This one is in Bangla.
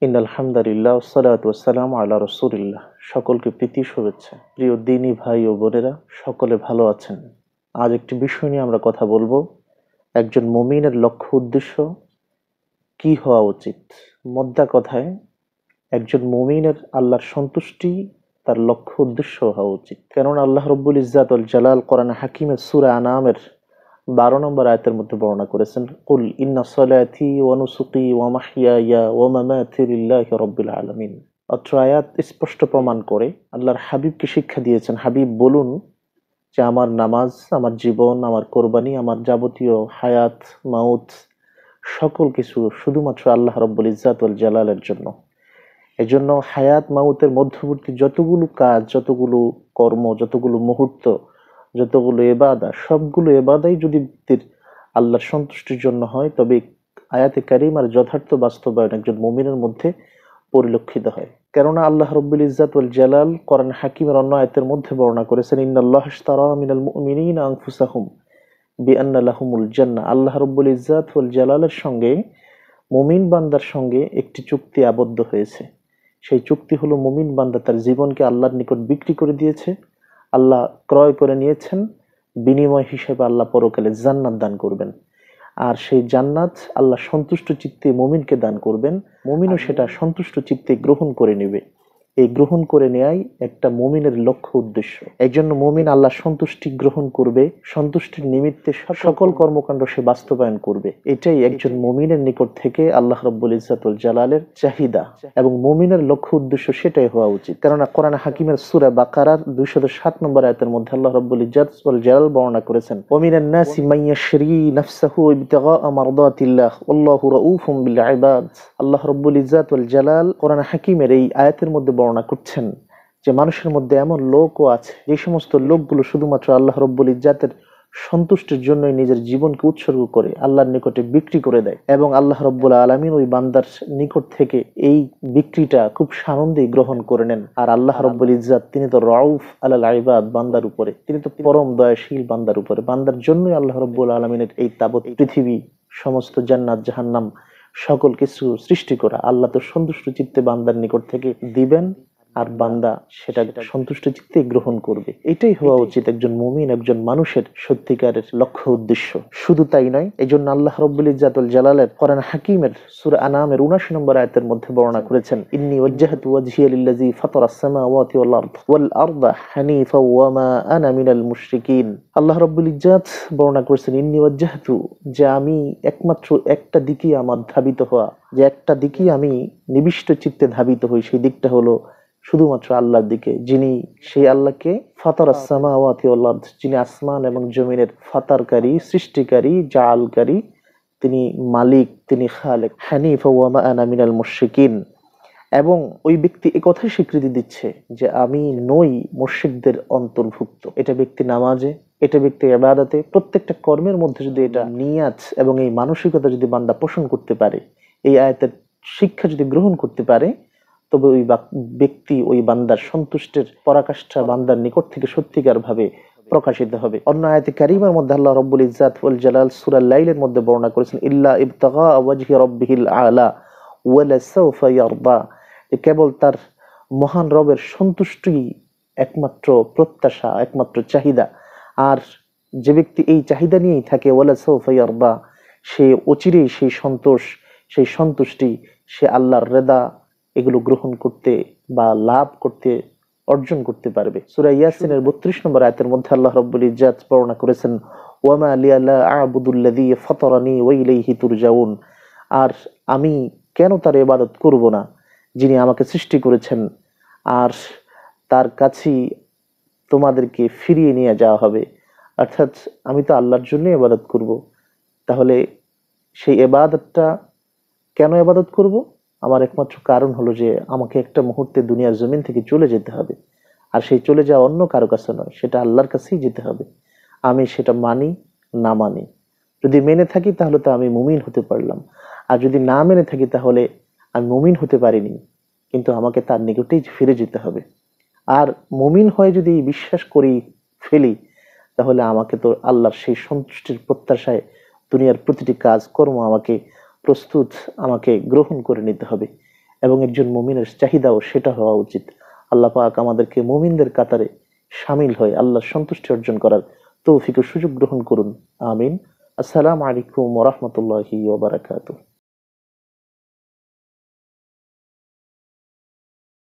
ইন আলহামদুলিল্লাহ সালাত ওয়াসালাম আল্লাহ রসুলিল্লাহ। সকলকে প্রীতি, শুভেচ্ছা। প্রিয় দিনী ভাই ও বোনেরা, সকলে ভালো আছেন? আজ একটি বিষয় নিয়ে আমরা কথা বলব। একজন মুমিনের লক্ষ্য উদ্দেশ্য কি হওয়া উচিত? মদ্দা কথায়, একজন মুমিনের আল্লাহর সন্তুষ্টি তার লক্ষ্য উদ্দেশ্য হওয়া উচিত। কেননা আল্লাহ রব্বুল ইজাতুল জালাল কোরআন হাকিমের সুরা আনামের বারো নম্বর আয়তের মধ্যে বর্ণনা করেছেন, কুল ইন্না সলাতি ওয়া নুসুকি ওয়া মাহইয়ায়া ওয়া মামাতি লিল্লাহি রাব্বিল আলামিন। অত্র আয়াত স্পষ্ট প্রমাণ করে আল্লাহর হাবিবকে শিক্ষা দিয়েছেন, হাবিব, বলুন যে আমার নামাজ, আমার জীবন, আমার কোরবানি, আমার যাবতীয় হায়াত মাউথ সকল কিছু শুধুমাত্র আল্লাহ রব্বুল ইজ্জাতুল জালালের জন্য। এজন্য হায়াত, মাউতের মধ্যবর্তী যতগুলো কাজ, যতগুলো কর্ম, যতগুলো মুহূর্ত যতগুলো এবাদা সবগুলো এবাদাই যদি ব্যক্তির আল্লাহর সন্তুষ্টির জন্য হয়, তবে আয়াতে কারিম আর যথার্থ বাস্তবায়ন একজন মুমিনের মধ্যে পরিলক্ষিত হয়। কেননা আল্লাহ রব্বুল ইজ্জাত ওয়াল জালাল কোরআন হাকিমের অন্য আয়াতের মধ্যে বর্ণনা করেছেন, ইন্নাল্লাহ ইশতারা মিনাল আল্লাহ রব্বুল ইজ্জাত ওয়াল জালালের সঙ্গে, মুমিন বান্দার সঙ্গে একটি চুক্তি আবদ্ধ হয়েছে। সেই চুক্তি হলো মুমিন বান্দা তার জীবনকে আল্লাহর নিকট বিক্রি করে দিয়েছে। আল্লাহ ক্রয় করে নিয়েছেন বিনিময় হিসেবে আল্লাহ পরকালে জান্নাত দান করবেন। আর সেই জান্নাত আল্লাহ সন্তুষ্ট চিত্তে মমিনকে দান করবেন। মমিনও সেটা সন্তুষ্ট চিত্তে গ্রহণ করে নেবে। এই গ্রহণ করে নেয়াই একটা মুমিনের লক্ষ্য উদ্দেশ্য। এই জন্য মুমিন আল্লাহ সন্তুষ্টি গ্রহণ করবে, সন্তুষ্টির নিমিত্তে সকল কর্মকাণ্ড সে বাস্তবায়ন করবে। এটাই একজন মুমিনের নিকট থেকে আল্লাহ রব্বুল ইজাতুল জালালের চাহিদা এবং মুমিনের লক্ষ্য উদ্দেশ্য সেটাই হওয়া উচিত। কেননা কোরআন হাকিমের সুরা বাকারার দুইশত সাত নম্বর আয়তের মধ্যে আল্লাহ রব্বুল ইজাতুল জালাল বর্ণনা করেছেন, ওমিনান নাসি মাইয়াশরি নাফসাহু ইবতিগা মারদাতিল্লাহ আল্লাহু রাউফুম বিল ইবাদ। আল্লাহ রব্বুল ইজাতুল জালাল কোরআন হাকিমের এই আয়াতের মধ্যে বর্ণনা করছেন যে মানুষের মধ্যে এমন লোকও আছে, যে সমস্ত লোকগুলো শুধুমাত্র আল্লাহ রব্বুল ইজাতের সন্তুষ্টির জন্যই নিজের জীবনকে উৎসর্গ করে, আল্লাহর নিকটে বিক্রি করে দেয় এবং আল্লাহ রব্বুল আলমিন ওই বান্দার নিকট থেকে এই বিক্রিটা খুব সানন্দে গ্রহণ করে নেন। আর আল্লাহ রব্বুল ইজাত তিনি তো রউফ আল্লাহ আইবাদ বান্দার উপরে, তিনি তো পরম দয়াশীল বান্দার উপরে। বান্দার জন্যই আল্লাহ রব্বুল আলমিনের এই তাবৎ পৃথিবী, সমস্ত জান্নাত, জাহান্নাম, সকল কিছু সৃষ্টি করা। আল্লাহ তো সন্তুষ্ট চিত্তে বান্দার নিকট থেকে দিবেন। আর বান্দা সেটা সন্তুষ্ট চিত্তে গ্রহণ করবে। এটাই হওয়া উচিত একজন মুমিন একজন মানুষের সত্যিকারের লক্ষ্য উদ্দেশ্য। শুধু তাই নয় এই জন্য আল্লাহ রব্বুল ইজাতুল জালালের কোরআন হাকিমের সুর আনামের 79 নম্বর আয়তের মধ্যে বর্ণনা করেছেন ইন্নী ওয়াজ্জাহতু ওয়াজহিয়া লিল্লাযী ফাতারাস সামাওয়াতি ওয়াল আরদ ওয়াল আরদা হানিফা ওয়া মা আনা মিনাল মুশরিকিন। আল্লাহ রব্বুল ইজ্জাত বর্ণনা করেছেন ইন্নী ওয়াজ্জাহতু যে আমি একমাত্র একটা দিকেই আমার ধাবিত হওয়া যে একটা দিকেই আমি নিবিষ্ট চিত্তে ধাবিত হই সেই দিকটা হলো শুধুমাত্র আল্লাহর দিকে, যিনি সেই আল্লাহকে ফাতার ওয়াল আরদ, যিনি আসমান এবং জমিনের ফাতারকারী, সৃষ্টিকারী, জালকারী, তিনি মালিক, তিনি খালেক, হানিফ ওয়া মা আনা মিনাল এবং ওই ব্যক্তি এ কথাই স্বীকৃতি দিচ্ছে যে আমি নই মুশরিকদের অন্তর্ভুক্ত। এটা ব্যক্তি নামাজে, এটা ব্যক্তি ইবাদতে, প্রত্যেকটা কর্মের মধ্যে যদি এটা নিয়াত এবং এই মানসিকতা যদি বান্দা পোষণ করতে পারে, এই আয়াতের শিক্ষা যদি গ্রহণ করতে পারে তবে ওই ব্যক্তি ওই বান্দার সন্তুষ্টের পরাকাষ্ঠা বান্দার নিকট থেকে সত্যিকার ভাবে প্রকাশিত হবে। অন্য আয়াতে কারিমার মধ্যে আল্লাহ রব্বুল ইজাত ওয়াল জালাল সূরা লাইলের মধ্যে বর্ণনা করেছেন, ইল্লা ইবতাগা ওয়াজহি রাব্বিহিল আলা ওয়ালা সাউফা ইয়ারদা। কেবল তার মহান রবের সন্তুষ্টি একমাত্র প্রত্যাশা, একমাত্র চাহিদা। আর যে ব্যক্তি এই চাহিদা নিয়েই থাকে, ওয়ালা সাউফা ইয়ারদা, সে অচিরেই সেই সন্তোষ, সেই সন্তুষ্টি, সে আল্লাহর রেদা এগুলো গ্রহণ করতে বা লাভ করতে, অর্জন করতে পারবে। সূরা ইয়াসিনের 32 নম্বর আয়তের মধ্যে আল্লাহ রাব্বুল ইজ্জাত বর্ণনা করেছেন, ওয়ামা লিয়া লা আ'বুদুল্লাযী ফাতারানি ওয়া ইলাইহি তুরজাউন। আর আমি কেন তার এবাদত করব না, যিনি আমাকে সৃষ্টি করেছেন, আর তার কাছেই তোমাদেরকে ফিরিয়ে নিয়ে যাওয়া হবে। অর্থাৎ আমি তো আল্লাহর জন্য এবাদত করব। তাহলে সেই এবাদতটা কেন এবাদত করব? আমার একমাত্র কারণ হলো যে আমাকে একটা মুহূর্তে দুনিয়ার জমিন থেকে চলে যেতে হবে। আর সেই চলে যাওয়া অন্য কারও কাছে নয়, সেটা আল্লাহর কাছেই যেতে হবে। আমি সেটা মানি না মানি। যদি মেনে থাকি তাহলে তো আমি মুমিন হতে পারলাম। আর যদি না মেনে থাকি তাহলে আমি মুমিন হতে পারিনি। কিন্তু আমাকে তার নিকটেই ফিরে যেতে হবে। আর মুমিন হয়ে যদি বিশ্বাস করি, ফেলি, তাহলে আমাকে তো আল্লাহর সেই সন্তুষ্টির প্রত্যাশায় দুনিয়ার প্রতিটি কাজ কর্ম আমাকে প্রস্তুত আমাকে গ্রহণ করে নিতে হবে এবং একজন মুমিনের চাহিদাও সেটা হওয়া উচিত। আল্লাহ পাক আমাদেরকে মুমিনদের কাতারে সামিল হয় আল্লাহ সন্তুষ্টি অর্জন করার তৌফিকের সুযোগ গ্রহণ করুন। আমিন। আসসালামু আলাইকুম ওরহমতুল্লাহি ওবারাকাতুহ